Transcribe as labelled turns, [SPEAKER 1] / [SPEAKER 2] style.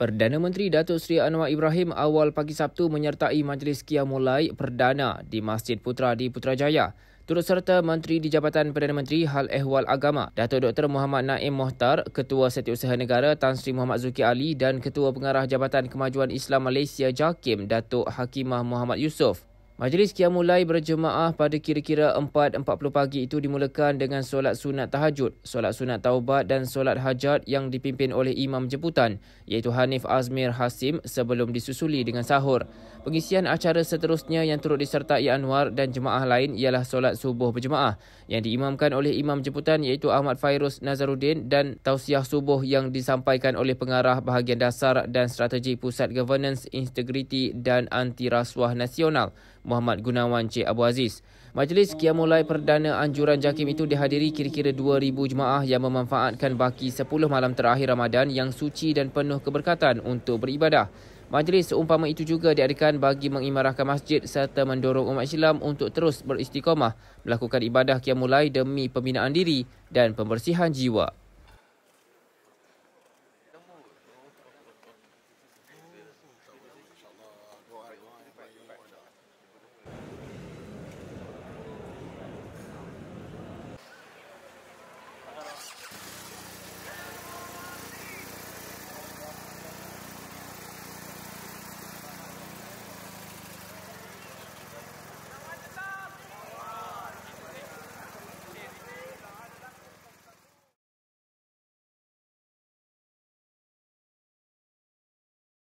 [SPEAKER 1] Perdana Menteri Datuk Seri Anwar Ibrahim awal pagi Sabtu menyertai Majlis Qiyamulai Perdana di Masjid Putra di Putrajaya. Turut serta Menteri di Jabatan Perdana Menteri Hal Ehwal Agama, Datuk Dr. Muhammad Naim Mohtar, Ketua Setiausaha Negara Tan Sri Muhammad Zuki Ali dan Ketua Pengarah Jabatan Kemajuan Islam Malaysia JAKIM, Datuk Hakimah Muhammad Yusof. Majlis Qiyamulai berjemaah pada kira-kira 4.40 pagi itu dimulakan dengan solat sunat tahajud, solat sunat taubat dan solat hajat yang dipimpin oleh imam jemputan iaitu Hanif Azmir Hasim sebelum disusuli dengan sahur. Pengisian acara seterusnya yang turut disertai Anwar dan jemaah lain ialah solat subuh berjemaah yang diimamkan oleh imam jemputan iaitu Ahmad Fairuz Nazaruddin dan tausiah subuh yang disampaikan oleh pengarah bahagian dasar dan strategi Pusat Governance, Integriti dan Anti Rasuah Nasional Muhammad Gunawan Cik Abu Aziz. Majlis Qiyamulai Perdana Anjuran Jakim itu dihadiri kira-kira 2,000 jemaah yang memanfaatkan baki 10 malam terakhir Ramadan yang suci dan penuh keberkatan untuk beribadah. Majlis seumpama itu juga diadakan bagi mengimarahkan masjid serta mendorong umat Islam untuk terus beristiqamah melakukan ibadah qiyamul demi pembinaan diri dan pembersihan jiwa.